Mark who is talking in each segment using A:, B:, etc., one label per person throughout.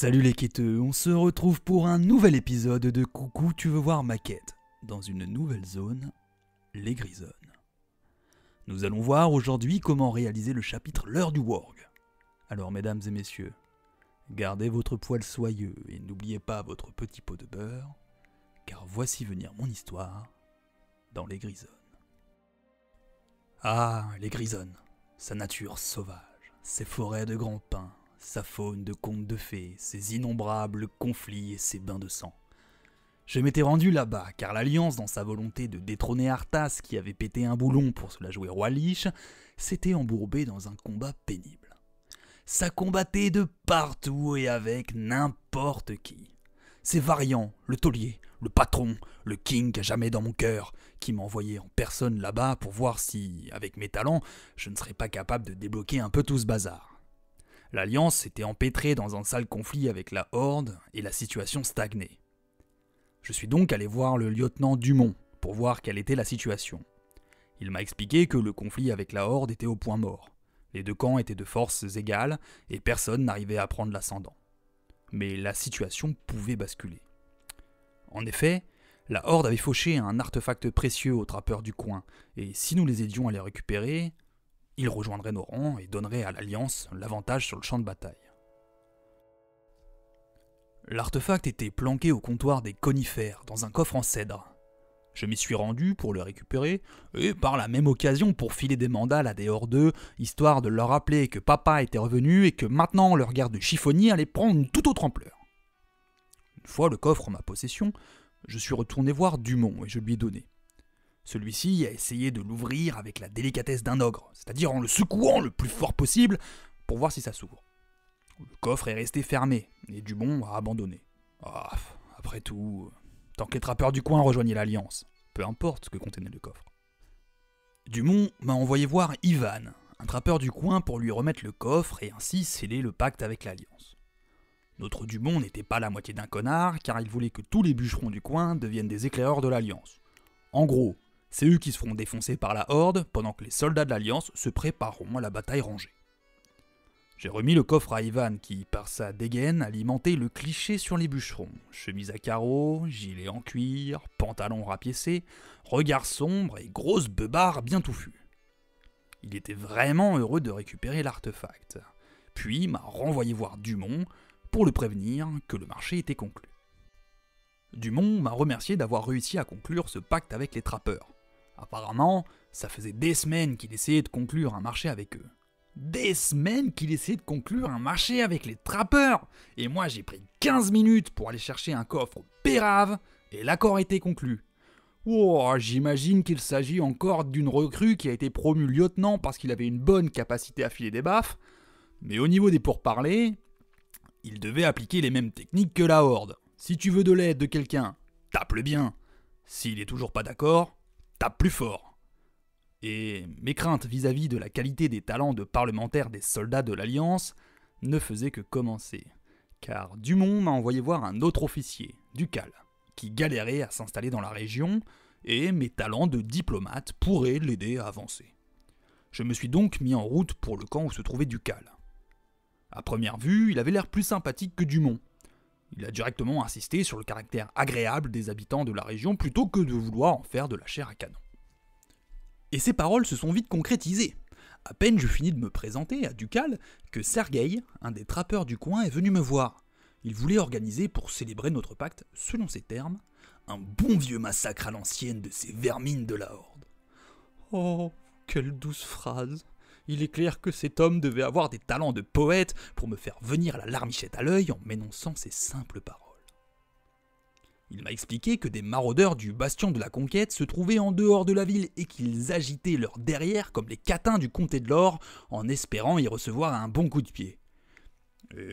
A: Salut les quêteux, on se retrouve pour un nouvel épisode de Coucou, tu veux voir ma quête? Dans une nouvelle zone, les Grisonnes. Nous allons voir aujourd'hui comment réaliser le chapitre L'heure du Worg. Alors mesdames et messieurs, gardez votre poil soyeux et n'oubliez pas votre petit pot de beurre, car voici venir mon histoire dans les Grisonnes. Ah, les Grisonnes, sa nature sauvage, ses forêts de grands pins, sa faune de contes de fées, ses innombrables conflits et ses bains de sang. Je m'étais rendu là-bas, car l'Alliance, dans sa volonté de détrôner Arthas, qui avait pété un boulon pour se la jouer roi Lich, s'était embourbée dans un combat pénible. Ça combattait de partout et avec n'importe qui. Ces variants, le taulier, le patron, le king à jamais dans mon cœur, qui m'envoyait en personne là-bas pour voir si, avec mes talents, je ne serais pas capable de débloquer un peu tout ce bazar. L'Alliance s'était empêtrée dans un sale conflit avec la Horde et la situation stagnait. Je suis donc allé voir le lieutenant Dumont pour voir quelle était la situation. Il m'a expliqué que le conflit avec la Horde était au point mort. Les deux camps étaient de forces égales et personne n'arrivait à prendre l'ascendant. Mais la situation pouvait basculer. En effet, la Horde avait fauché un artefact précieux aux trappeurs du coin, et si nous les aidions à les récupérer, il rejoindrait nos rangs et donnerait à l'Alliance l'avantage sur le champ de bataille. L'artefact était planqué au comptoir des conifères, dans un coffre en cèdre. Je m'y suis rendu pour le récupérer, et par la même occasion pour filer des mandales à des hors d'eux, histoire de leur rappeler que papa était revenu et que maintenant leur guerre de chiffonnier allait prendre une toute autre ampleur. Une fois le coffre en ma possession, je suis retourné voir Dumont et je lui ai donné. Celui-ci a essayé de l'ouvrir avec la délicatesse d'un ogre, c'est-à-dire en le secouant le plus fort possible pour voir si ça s'ouvre. Le coffre est resté fermé et Dumont a abandonné. Ah, après tout, tant que les trappeurs du coin rejoignaient l'Alliance, peu importe ce que contenait le coffre. Dumont m'a envoyé voir Ivan, un trappeur du coin, pour lui remettre le coffre et ainsi sceller le pacte avec l'Alliance. Notre Dumont n'était pas la moitié d'un connard, car il voulait que tous les bûcherons du coin deviennent des éclaireurs de l'Alliance. En gros, c'est eux qui se feront défoncer par la Horde pendant que les soldats de l'Alliance se prépareront à la bataille rangée. J'ai remis le coffre à Ivan qui, par sa dégaine, alimentait le cliché sur les bûcherons. Chemise à carreaux, gilet en cuir, pantalon rapiécé, regard sombre et grosse beubare bien touffue. Il était vraiment heureux de récupérer l'artefact. Puis m'a renvoyé voir Dumont pour le prévenir que le marché était conclu. Dumont m'a remercié d'avoir réussi à conclure ce pacte avec les trappeurs. Apparemment, ça faisait des semaines qu'il essayait de conclure un marché avec eux. Des semaines qu'il essayait de conclure un marché avec les trappeurs Et moi j'ai pris 15 minutes pour aller chercher un coffre pérave, et l'accord était conclu. Oh, j'imagine qu'il s'agit encore d'une recrue qui a été promue lieutenant parce qu'il avait une bonne capacité à filer des baffes, mais au niveau des pourparlers, il devait appliquer les mêmes techniques que la Horde. Si tu veux de l'aide de quelqu'un, tape-le bien. S'il est toujours pas d'accord, tape plus fort. Et mes craintes vis-à-vis de la qualité des talents de parlementaires des soldats de l'Alliance ne faisaient que commencer, car Dumont m'a envoyé voir un autre officier, Ducal, qui galérait à s'installer dans la région, et mes talents de diplomate pourraient l'aider à avancer. Je me suis donc mis en route pour le camp où se trouvait Ducal. À première vue, il avait l'air plus sympathique que Dumont, il a directement insisté sur le caractère agréable des habitants de la région plutôt que de vouloir en faire de la chair à canon. Et ces paroles se sont vite concrétisées. À peine je finis de me présenter à Ducal que Sergueï, un des trappeurs du coin, est venu me voir. Il voulait organiser, pour célébrer notre pacte, selon ses termes, un bon vieux massacre à l'ancienne de ces vermines de la Horde. Oh, quelle douce phrase il est clair que cet homme devait avoir des talents de poète pour me faire venir la larmichette à l'œil en m'énonçant ces simples paroles. Il m'a expliqué que des maraudeurs du bastion de la conquête se trouvaient en dehors de la ville et qu'ils agitaient leur derrière comme les catins du comté de l'or en espérant y recevoir un bon coup de pied.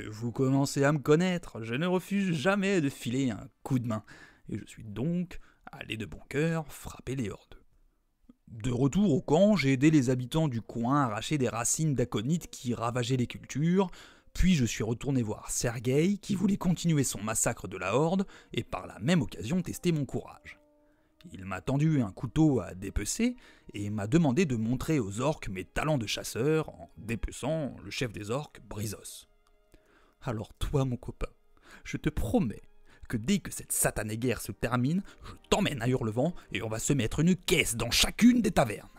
A: vous commencez à me connaître, je ne refuse jamais de filer un coup de main, et je suis donc allé de bon cœur frapper les hordes. De retour au camp, j'ai aidé les habitants du coin à arracher des racines d'aconites qui ravageaient les cultures, puis je suis retourné voir Sergueï qui voulait continuer son massacre de la Horde et par la même occasion tester mon courage. Il m'a tendu un couteau à dépecer et m'a demandé de montrer aux orques mes talents de chasseur en dépeçant le chef des orques, Brizos. Alors toi, mon copain, je te promets que dès que cette satanée guerre se termine, je t'emmène à Hurlevent et on va se mettre une caisse dans chacune des tavernes.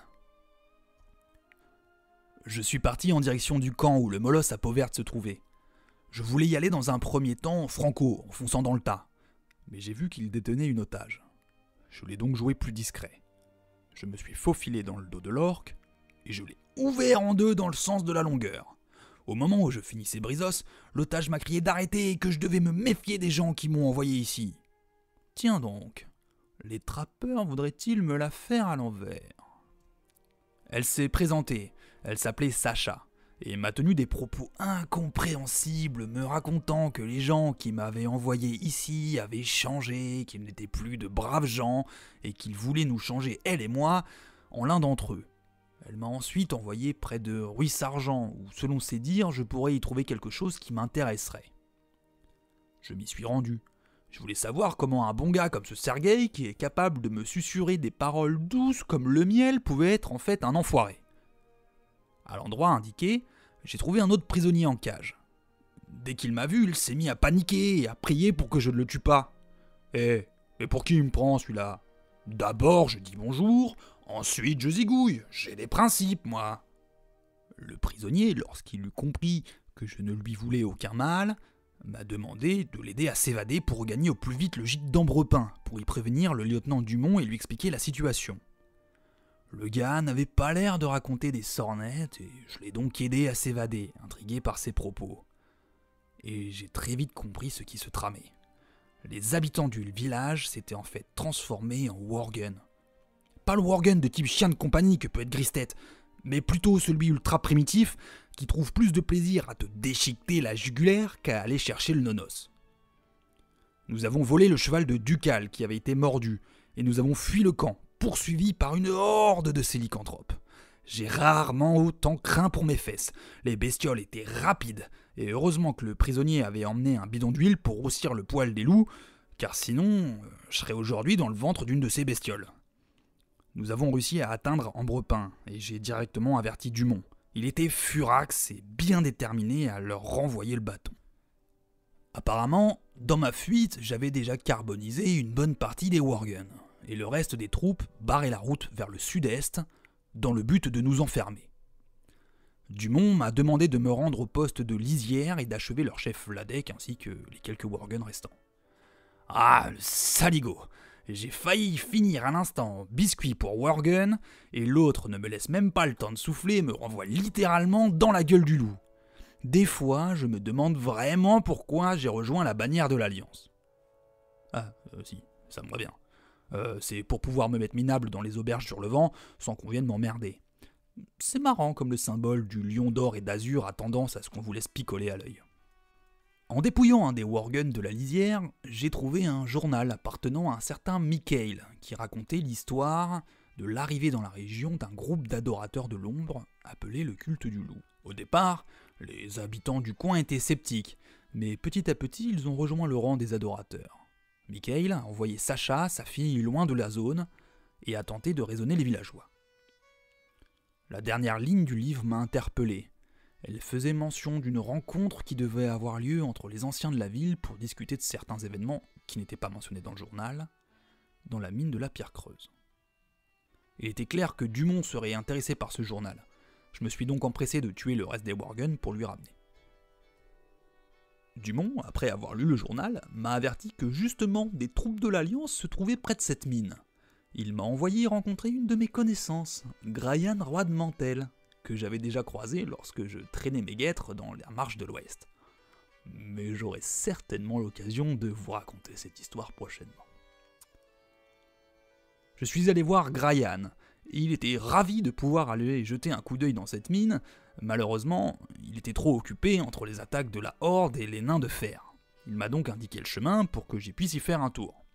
A: Je suis parti en direction du camp où le molosse à peau verte se trouvait. Je voulais y aller dans un premier temps franco, en fonçant dans le tas. Mais j'ai vu qu'il détenait une otage. Je l'ai donc joué plus discret. Je me suis faufilé dans le dos de l'orque et je l'ai ouvert en deux dans le sens de la longueur. Au moment où je finissais Brisos, l'otage m'a crié d'arrêter et que je devais me méfier des gens qui m'ont envoyé ici. Tiens donc, les trappeurs voudraient-ils me la faire à l'envers? Elle s'est présentée, elle s'appelait Sacha, et m'a tenu des propos incompréhensibles me racontant que les gens qui m'avaient envoyé ici avaient changé, qu'ils n'étaient plus de braves gens, et qu'ils voulaient nous changer, elle et moi, en l'un d'entre eux. Elle m'a ensuite envoyé près de Ruy-Sargent, où selon ses dires, je pourrais y trouver quelque chose qui m'intéresserait. Je m'y suis rendu. Je voulais savoir comment un bon gars comme ce Sergueï, qui est capable de me susurrer des paroles douces comme le miel, pouvait être en fait un enfoiré. À l'endroit indiqué, j'ai trouvé un autre prisonnier en cage. Dès qu'il m'a vu, il s'est mis à paniquer et à prier pour que je ne le tue pas. Eh, mais pour qui il me prend celui-là? D'abord je dis bonjour, ensuite je zigouille, j'ai des principes, moi. Le prisonnier, lorsqu'il eut compris que je ne lui voulais aucun mal, m'a demandé de l'aider à s'évader pour regagner au plus vite le gîte d'Ambrepin, pour y prévenir le lieutenant Dumont et lui expliquer la situation. Le gars n'avait pas l'air de raconter des sornettes et je l'ai donc aidé à s'évader, intrigué par ses propos. Et j'ai très vite compris ce qui se tramait. Les habitants du village s'étaient en fait transformés en worgen. Pas le worgen de type chien de compagnie que peut être Gristet, mais plutôt celui ultra primitif qui trouve plus de plaisir à te déchiqueter la jugulaire qu'à aller chercher le nonos. Nous avons volé le cheval de Ducal qui avait été mordu, et nous avons fui le camp, poursuivi par une horde de ces lycanthropes. J'ai rarement autant craint pour mes fesses. Les bestioles étaient rapides, et heureusement que le prisonnier avait emmené un bidon d'huile pour roussir le poil des loups, car sinon, euh, je serais aujourd'hui dans le ventre d'une de ces bestioles. Nous avons réussi à atteindre Ambrepin, et j'ai directement averti Dumont. Il était furax et bien déterminé à leur renvoyer le bâton. Apparemment, dans ma fuite, j'avais déjà carbonisé une bonne partie des Worgen et le reste des troupes barraient la route vers le sud-est dans le but de nous enfermer. Dumont m'a demandé de me rendre au poste de lisière et d'achever leur chef Vladek ainsi que les quelques Worgen restants. Ah, le saligo J'ai failli finir un instant biscuit pour Worgen, et l'autre ne me laisse même pas le temps de souffler me renvoie littéralement dans la gueule du loup. Des fois, je me demande vraiment pourquoi j'ai rejoint la bannière de l'Alliance. Ah, euh, si, ça me revient. Euh, c'est pour pouvoir me mettre minable dans les auberges sur le vent sans qu'on vienne m'emmerder. C'est marrant comme le symbole du lion d'or et d'azur a tendance à ce qu'on vous laisse picoler à l'œil. En dépouillant un des Worgen de la lisière, j'ai trouvé un journal appartenant à un certain Michael qui racontait l'histoire de l'arrivée dans la région d'un groupe d'adorateurs de l'ombre appelé le culte du loup. Au départ, les habitants du coin étaient sceptiques, mais petit à petit ils ont rejoint le rang des adorateurs. Michael a envoyé Sacha, sa fille, loin de la zone et a tenté de raisonner les villageois. La dernière ligne du livre m'a interpellé. Elle faisait mention d'une rencontre qui devait avoir lieu entre les anciens de la ville pour discuter de certains événements qui n'étaient pas mentionnés dans le journal, dans la mine de la pierre creuse. Il était clair que Dumont serait intéressé par ce journal. Je me suis donc empressé de tuer le reste des Worgen pour lui ramener. Dumont, après avoir lu le journal, m'a averti que justement des troupes de l'Alliance se trouvaient près de cette mine. Il m'a envoyé rencontrer une de mes connaissances, Graian Roi de Mantel, que j'avais déjà croisé lorsque je traînais mes guêtres dans la marche de l'Ouest. Mais j'aurai certainement l'occasion de vous raconter cette histoire prochainement. Je suis allé voir Graian, il était ravi de pouvoir aller jeter un coup d'œil dans cette mine, malheureusement, il était trop occupé entre les attaques de la Horde et les nains de fer. Il m'a donc indiqué le chemin pour que j'y puisse y faire un tour.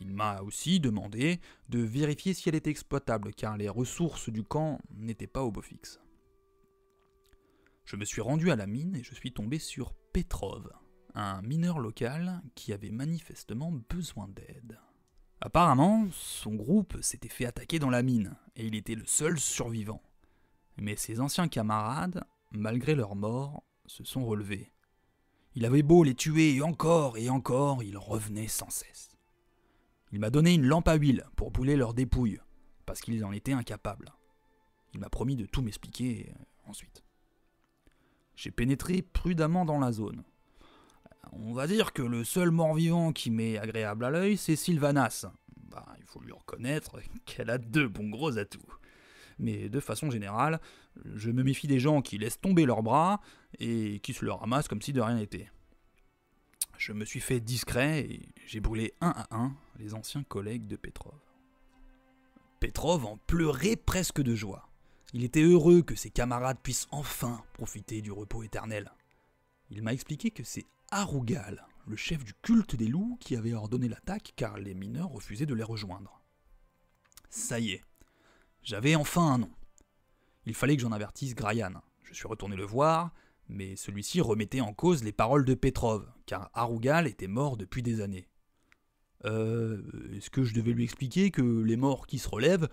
A: Il m'a aussi demandé de vérifier si elle était exploitable car les ressources du camp n'étaient pas au beau fixe. Je me suis rendu à la mine et je suis tombé sur Petrov, un mineur local qui avait manifestement besoin d'aide. Apparemment, son groupe s'était fait attaquer dans la mine, et il était le seul survivant. Mais ses anciens camarades, malgré leur mort, se sont relevés. Il avait beau les tuer encore et encore, ils revenaient sans cesse. Il m'a donné une lampe à huile pour brûler leurs dépouilles, parce qu'ils en étaient incapables. Il m'a promis de tout m'expliquer euh, ensuite. J'ai pénétré prudemment dans la zone. On va dire que le seul mort-vivant qui m'est agréable à l'œil, c'est Sylvanas. Bah, il faut lui reconnaître qu'elle a deux bons gros atouts. Mais de façon générale, je me méfie des gens qui laissent tomber leurs bras et qui se le ramassent comme si de rien n'était. Je me suis fait discret et j'ai brûlé un à un les anciens collègues de Petrov. Petrov en pleurait presque de joie. Il était heureux que ses camarades puissent enfin profiter du repos éternel. Il m'a expliqué que c'est Arougal, le chef du culte des loups, qui avait ordonné l'attaque car les mineurs refusaient de les rejoindre. Ça y est, j'avais enfin un nom. Il fallait que j'en avertisse Grayan. Je suis retourné le voir, mais celui-ci remettait en cause les paroles de Petrov, car Arougal était mort depuis des années. Euh, est-ce que je devais lui expliquer que les morts qui se relèvent,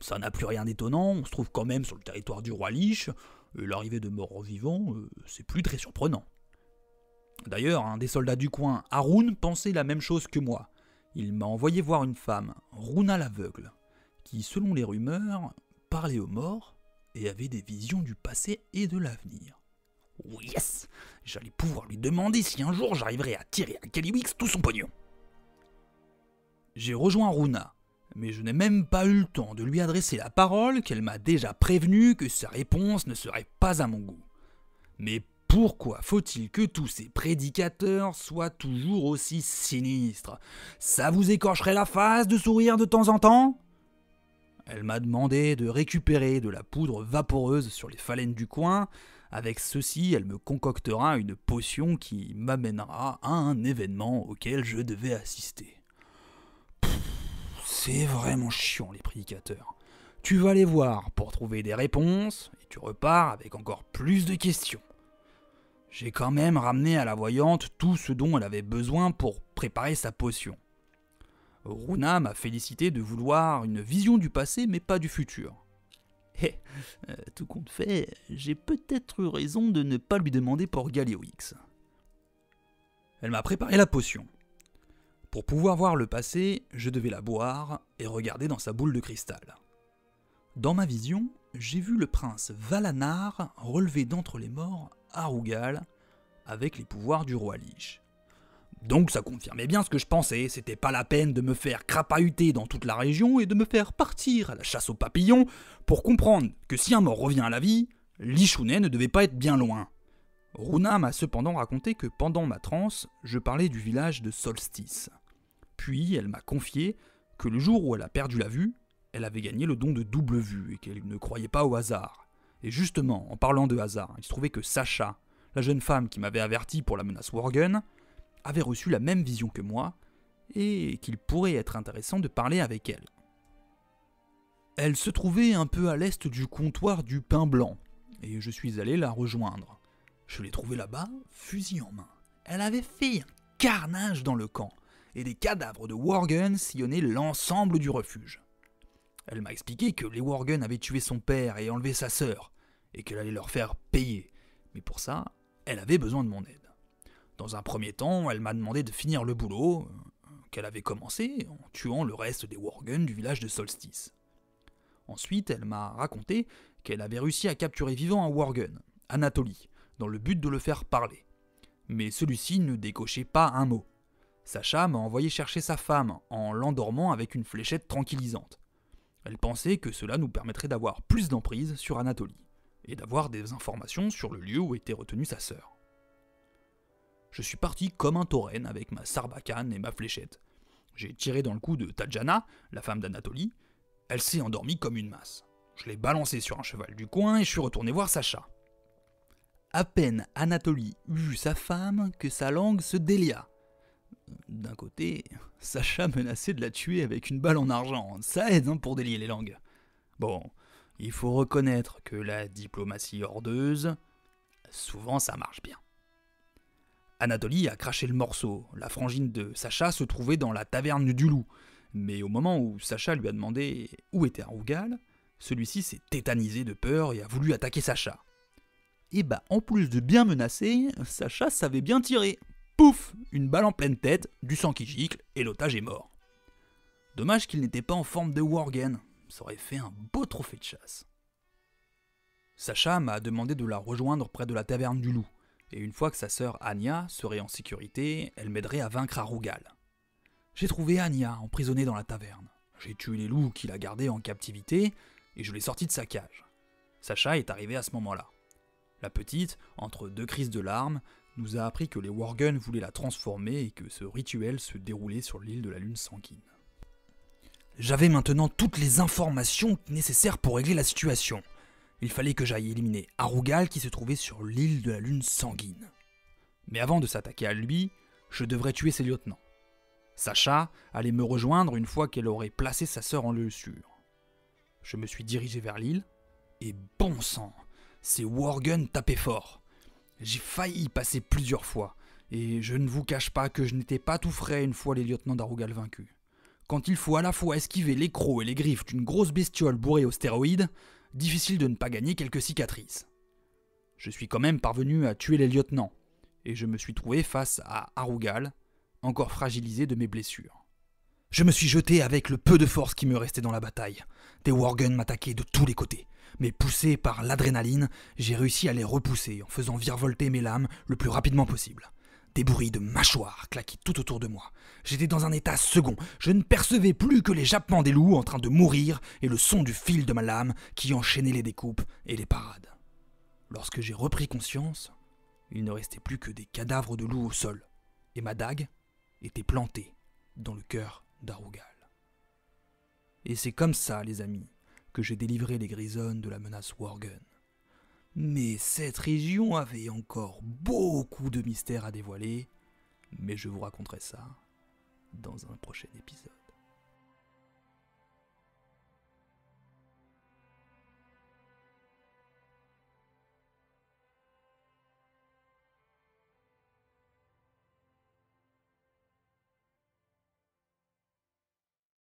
A: ça n'a plus rien d'étonnant, on se trouve quand même sur le territoire du roi Lich, et l'arrivée de morts vivants, euh, c'est plus très surprenant. D'ailleurs, un des soldats du coin, Haroun, pensait la même chose que moi. Il m'a envoyé voir une femme, Runa l'aveugle, qui, selon les rumeurs, parlait aux morts et avait des visions du passé et de l'avenir. Yes J'allais pouvoir lui demander si un jour j'arriverais à tirer à Kaliwix tout son pognon. J'ai rejoint Runa, mais je n'ai même pas eu le temps de lui adresser la parole qu'elle m'a déjà prévenu que sa réponse ne serait pas à mon goût. Mais pourquoi faut-il que tous ces prédicateurs soient toujours aussi sinistres? Ça vous écorcherait la face de sourire de temps en temps? Elle m'a demandé de récupérer de la poudre vaporeuse sur les phalènes du coin. Avec ceci, elle me concoctera une potion qui m'amènera à un événement auquel je devais assister. C'est vraiment chiant les prédicateurs. Tu vas les voir pour trouver des réponses et tu repars avec encore plus de questions. J'ai quand même ramené à la voyante tout ce dont elle avait besoin pour préparer sa potion. Runa m'a félicité de vouloir une vision du passé mais pas du futur. Eh, euh, tout compte fait, j'ai peut-être eu raison de ne pas lui demander pour Galéoix. Elle m'a préparé la potion. Pour pouvoir voir le passé, je devais la boire et regarder dans sa boule de cristal. Dans ma vision, j'ai vu le prince Valanar relevé d'entre les morts Arougal avec les pouvoirs du roi Lich. Donc ça confirmait bien ce que je pensais, c'était pas la peine de me faire crapahuter dans toute la région et de me faire partir à la chasse aux papillons pour comprendre que si un mort revient à la vie, Lichounet ne devait pas être bien loin. Runa m'a cependant raconté que pendant ma transe, je parlais du village de Solstice. Puis elle m'a confié que le jour où elle a perdu la vue, elle avait gagné le don de double vue et qu'elle ne croyait pas au hasard. Et justement, en parlant de hasard, il se trouvait que Sacha, la jeune femme qui m'avait averti pour la menace Worgen, avait reçu la même vision que moi, et qu'il pourrait être intéressant de parler avec elle. Elle se trouvait un peu à l'est du comptoir du pain blanc, et je suis allé la rejoindre. Je l'ai trouvée là-bas, fusil en main. Elle avait fait un carnage dans le camp, et des cadavres de Worgen sillonnaient l'ensemble du refuge. Elle m'a expliqué que les Worgen avaient tué son père et enlevé sa sœur, et qu'elle allait leur faire payer. Mais pour ça, elle avait besoin de mon aide. Dans un premier temps, elle m'a demandé de finir le boulot euh, qu'elle avait commencé en tuant le reste des Worgen du village de Solstice. Ensuite, elle m'a raconté qu'elle avait réussi à capturer vivant un Worgen, Anatoly, dans le but de le faire parler. Mais celui-ci ne décochait pas un mot. Sacha m'a envoyé chercher sa femme en l'endormant avec une fléchette tranquillisante. Elle pensait que cela nous permettrait d'avoir plus d'emprise sur Anatolie et d'avoir des informations sur le lieu où était retenue sa sœur. Je suis parti comme un tauren avec ma sarbacane et ma fléchette. J'ai tiré dans le cou de Tadjana, la femme d'Anatolie. Elle s'est endormie comme une masse. Je l'ai balancée sur un cheval du coin et je suis retourné voir Sacha. À peine Anatolie eut sa femme que sa langue se délia. D'un côté, Sacha menaçait de la tuer avec une balle en argent. Ça aide hein, pour délier les langues. Bon, il faut reconnaître que la diplomatie hordeuse, souvent ça marche bien. Anatolie a craché le morceau. La frangine de Sacha se trouvait dans la taverne du loup. Mais au moment où Sacha lui a demandé où était Arougal, celui-ci s'est tétanisé de peur et a voulu attaquer Sacha. Et bah en plus de bien menacer, Sacha savait bien tirer. Pouf Une balle en pleine tête, du sang qui gicle, et l'otage est mort. Dommage qu'il n'était pas en forme de Worgen, ça aurait fait un beau trophée de chasse. Sacha m'a demandé de la rejoindre près de la taverne du loup, et une fois que sa sœur Anya serait en sécurité, elle m'aiderait à vaincre Arugal. J'ai trouvé Anya emprisonnée dans la taverne. J'ai tué les loups qui la gardaient en captivité, et je l'ai sortie de sa cage. Sacha est arrivé à ce moment-là. La petite, entre deux crises de larmes, nous a appris que les Worgen voulaient la transformer et que ce rituel se déroulait sur l'île de la Lune sanguine. J'avais maintenant toutes les informations nécessaires pour régler la situation. Il fallait que j'aille éliminer Arugal qui se trouvait sur l'île de la Lune sanguine. Mais avant de s'attaquer à lui, je devrais tuer ses lieutenants. Sacha allait me rejoindre une fois qu'elle aurait placé sa sœur en lieu sûr. Je me suis dirigé vers l'île, et bon sang, ces Worgen tapaient fort. J'ai failli passer plusieurs fois, et je ne vous cache pas que je n'étais pas tout frais une fois les lieutenants d'Arugal vaincus. Quand il faut à la fois esquiver les crocs et les griffes d'une grosse bestiole bourrée aux stéroïdes, difficile de ne pas gagner quelques cicatrices. Je suis quand même parvenu à tuer les lieutenants, et je me suis trouvé face à Arugal, encore fragilisé de mes blessures. Je me suis jeté avec le peu de force qui me restait dans la bataille. Des Worgen m'attaquaient de tous les côtés, mais poussé par l'adrénaline, j'ai réussi à les repousser en faisant virevolter mes lames le plus rapidement possible. Des bruits de mâchoires claquaient tout autour de moi. J'étais dans un état second. Je ne percevais plus que les jappements des loups en train de mourir et le son du fil de ma lame qui enchaînait les découpes et les parades. Lorsque j'ai repris conscience, il ne restait plus que des cadavres de loups au sol, et ma dague était plantée dans le cœur d'Arugal. Et c'est comme ça, les amis, que j'ai délivré les grisonnes de la menace Worgen. Mais cette région avait encore beaucoup de mystères à dévoiler, mais je vous raconterai ça dans un prochain épisode.